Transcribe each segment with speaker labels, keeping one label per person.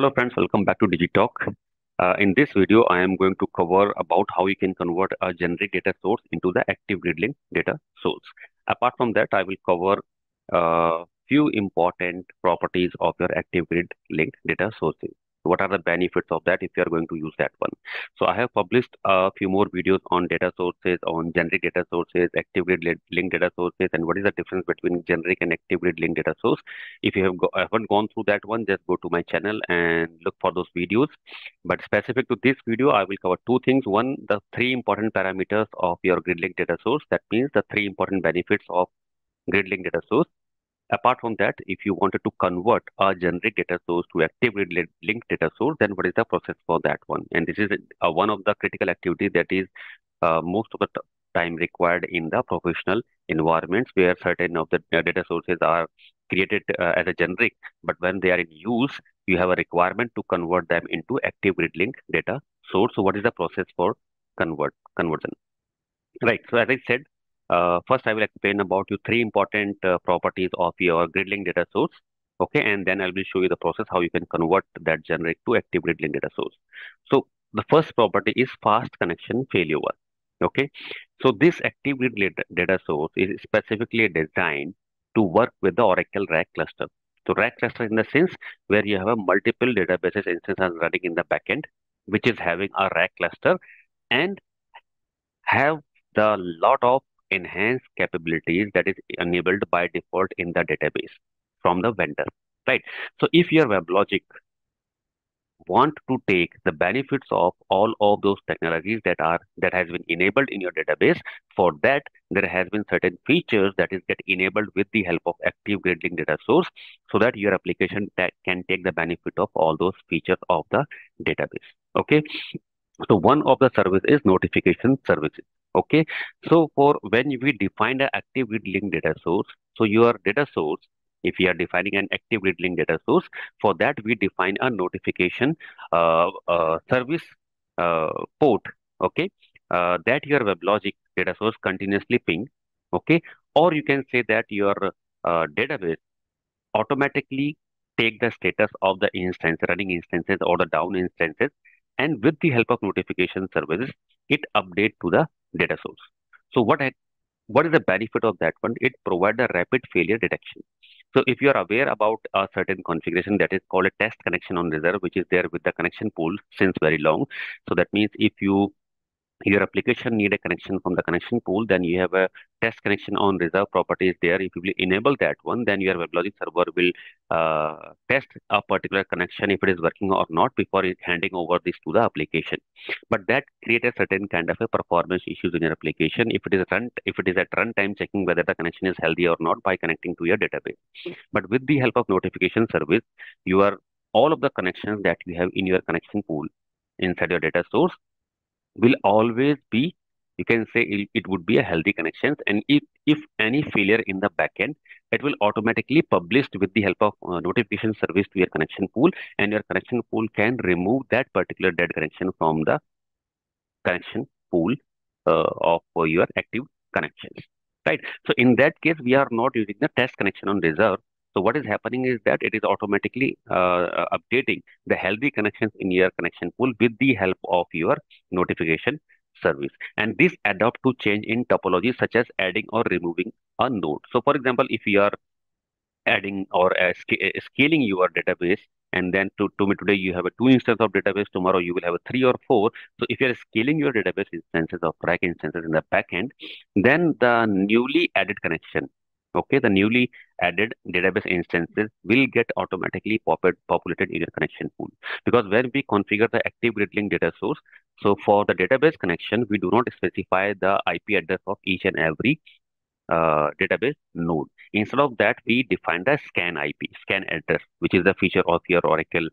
Speaker 1: Hello friends, welcome back to Digitalk. Uh, in this video, I am going to cover about how you can convert a generic data source into the active grid data source. Apart from that, I will cover a uh, few important properties of your active grid linked data sources what are the benefits of that if you are going to use that one? So i have published a few more videos on data sources on generic data sources active grid linked data sources and what is the difference between generic and active grid linked data source? If you have go, haven't gone through that one just go to my channel and look for those videos. But specific to this video i will cover two things. One the three important parameters of your grid linked data source. That means the three important benefits of grid linked data source Apart from that, if you wanted to convert a generic data source to active linked data source, then what is the process for that one? And this is uh, one of the critical activities that is uh, most of the time required in the professional environments where certain of the uh, data sources are created uh, as a generic, but when they are in use, you have a requirement to convert them into active grid link data source. So what is the process for convert conversion? Right. So as I said, uh, first, I will explain about you three important uh, properties of your GridLink data source. Okay, and then I will show you the process how you can convert that generic to active GridLink data source. So the first property is fast connection failover. Okay, so this active grid data source is specifically designed to work with the Oracle RAC cluster. So RAC cluster in the sense where you have a multiple databases instances running in the backend, which is having a RAC cluster and have the lot of enhanced capabilities that is enabled by default in the database from the vendor, right? So if your WebLogic want to take the benefits of all of those technologies that are that has been enabled in your database for that there has been certain features that is get enabled with the help of active grid link data source so that your application that can take the benefit of all those features of the database okay so one of the service is notification services Okay. So for when we define an active grid link data source, so your data source, if you are defining an active grid link data source, for that we define a notification uh, uh, service uh, port, okay, uh, that your WebLogic data source continuously ping, okay, or you can say that your uh, database automatically take the status of the instance, running instances or the down instances, and with the help of notification services, it update to the data source. So what I, what is the benefit of that one? It provides a rapid failure detection. So if you are aware about a certain configuration that is called a test connection on reserve, which is there with the connection pool since very long. So that means if you your application need a connection from the connection pool, then you have a test connection on reserve properties there. If you will enable that one, then your WebLogic server will uh, test a particular connection if it is working or not before handing over this to the application. But that creates a certain kind of a performance issues in your application. If it is run, if it is at runtime checking whether the connection is healthy or not by connecting to your database. But with the help of notification service, you are all of the connections that you have in your connection pool inside your data source will always be you can say it, it would be a healthy connections and if if any failure in the backend it will automatically published with the help of uh, notification service to your connection pool. And your connection pool can remove that particular dead connection from the connection pool uh, of uh, your active connections. Right? So in that case we are not using the test connection on reserve so what is happening is that it is automatically uh, uh, updating the healthy connections in your connection pool with the help of your notification service. And this adapt to change in topology such as adding or removing a node. So for example, if you are adding or uh, uh, scaling your database and then to, to me today you have a two instance of database tomorrow you will have a three or four so if you're scaling your database instances of RAC instances in the backend then the newly added connection okay the newly added database instances will get automatically populated in your connection pool. Because when we configure the active grid link data source so for the database connection we do not specify the ip address of each and every uh, database node. Instead of that we define the scan ip scan address which is the feature of your oracle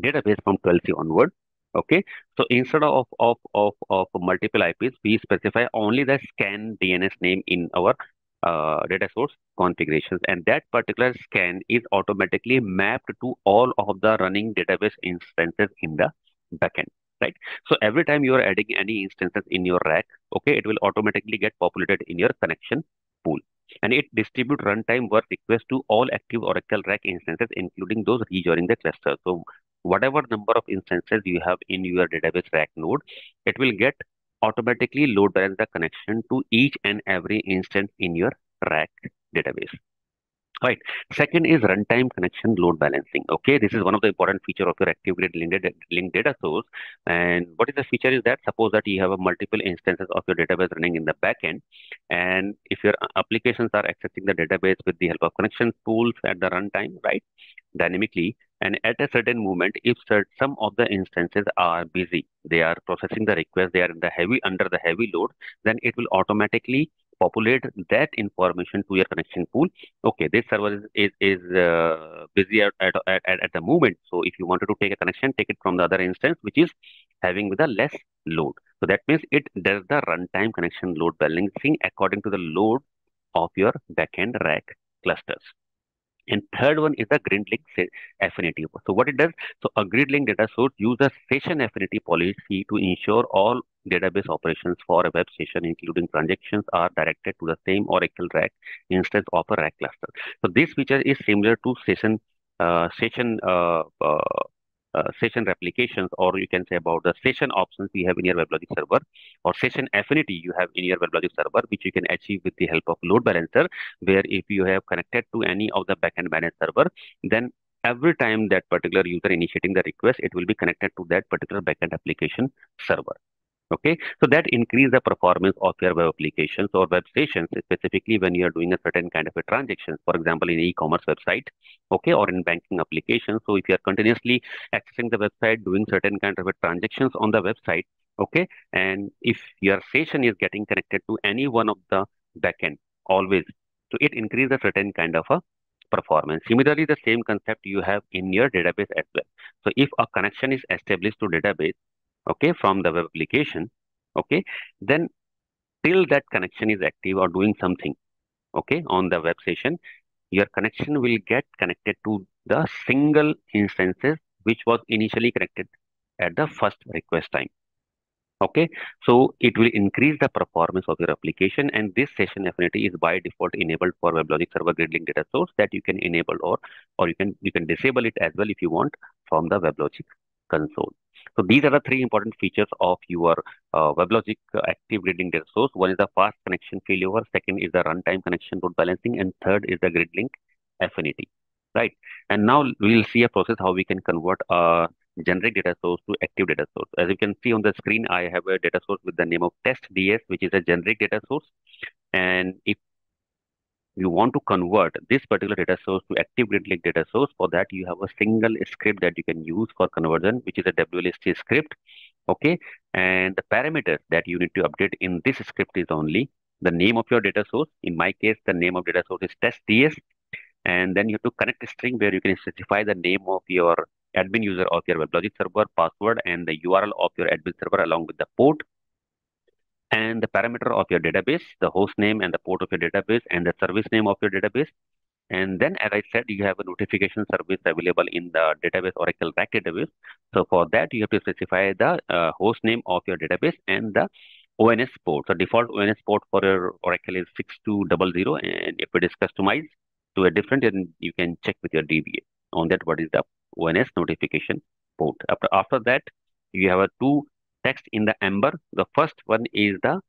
Speaker 1: database from 12c onward. Okay so instead of of of, of multiple ips we specify only the scan dns name in our uh, data source configurations and that particular scan is automatically mapped to all of the running database instances in the backend right so every time you are adding any instances in your RAC okay it will automatically get populated in your connection pool and it distribute runtime work requests to all active Oracle RAC instances, including those rejoining the cluster. So whatever number of instances you have in your database RAC node, it will get automatically load balance the connection to each and every instance in your RAC database. Right. Second is runtime connection load balancing. Okay, this is one of the important feature of your active grid linked data source. And what is the feature is that suppose that you have a multiple instances of your database running in the backend, and if your applications are accessing the database with the help of connection pools at the runtime, right, dynamically, and at a certain moment, if some of the instances are busy, they are processing the request, they are in the heavy under the heavy load, then it will automatically populate that information to your connection pool. Okay, this server is is, is uh, busy at, at, at, at the moment. So if you wanted to take a connection, take it from the other instance, which is having with a less load. So that means it does the runtime connection load balancing according to the load of your backend RAC clusters. And third one is the grid link affinity. So what it does, so a grid link data source uses session affinity policy to ensure all database operations for a web session, including transactions, are directed to the same Oracle RAC instance of a RAC cluster. So this feature is similar to session uh, session uh, uh, uh, session replications, or you can say about the session options you have in your WebLogic server, or session affinity you have in your WebLogic server, which you can achieve with the help of load balancer, where if you have connected to any of the backend managed server, then every time that particular user initiating the request, it will be connected to that particular backend application server. Okay, so that increase the performance of your web applications or web stations, specifically when you are doing a certain kind of a transaction, for example, in e-commerce website, okay, or in banking applications. So if you are continuously accessing the website, doing certain kind of a transactions on the website, okay, and if your station is getting connected to any one of the backend, always, so it increases a certain kind of a performance. Similarly, the same concept you have in your database as well. So if a connection is established to database, okay, from the web application, okay, then till that connection is active or doing something, okay, on the web session, your connection will get connected to the single instances which was initially connected at the first request time. Okay, so it will increase the performance of your application and this session affinity is by default enabled for WebLogic Server Grid Link data source that you can enable or or you can you can disable it as well if you want from the WebLogic console. So these are the three important features of your uh, WebLogic active grid link data source. One is the fast connection failover. Second is the runtime connection load balancing. And third is the grid link affinity. Right. And now we'll see a process how we can convert a generic data source to active data source. As you can see on the screen, I have a data source with the name of test DS, which is a generic data source. And if you want to convert this particular data source to active grid link data source for that you have a single script that you can use for conversion which is a wlst script okay? And the parameters that you need to update in this script is only the name of your data source. In my case the name of data source is test ds and then you have to connect a string where you can specify the name of your admin user of your WebLogic server password and the url of your admin server along with the port and the parameter of your database, the host name and the port of your database, and the service name of your database. And then, as I said, you have a notification service available in the database Oracle RAC database. So for that, you have to specify the uh, host name of your database and the ONS port. So default ONS port for your Oracle is 6200. And if it is customized to a different, then you can check with your DBA on that what is the ONS notification port. After, after that, you have a two text in the Ember. The first one is the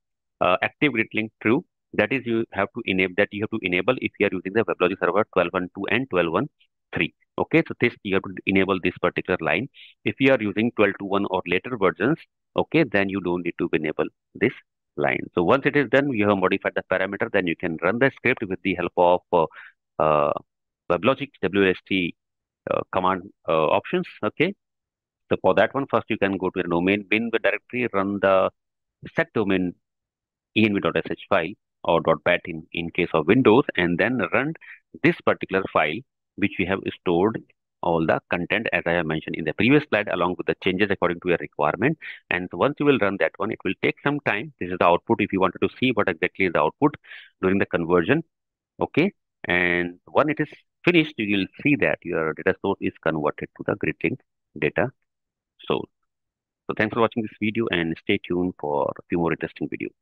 Speaker 1: uh, active grid link true. That is you have to enable that you have to enable if you are using the WebLogic server 12.1.2 and 12.1.3. Okay, so this you have to enable this particular line. If you are using 12.2.1 or later versions, okay, then you don't need to enable this line. So once it is done, you have modified the parameter, then you can run the script with the help of uh, uh, WebLogic WLST uh, command uh, options. Okay, so for that one, first you can go to your domain bin directory, run the set domain env.sh file or .bat in, in case of Windows, and then run this particular file, which we have stored all the content as I have mentioned in the previous slide along with the changes according to your requirement. And once you will run that one, it will take some time. This is the output if you wanted to see what exactly is the output during the conversion. Okay. And when it is finished, you will see that your data source is converted to the grid link data so, so thanks for watching this video and stay tuned for a few more interesting videos.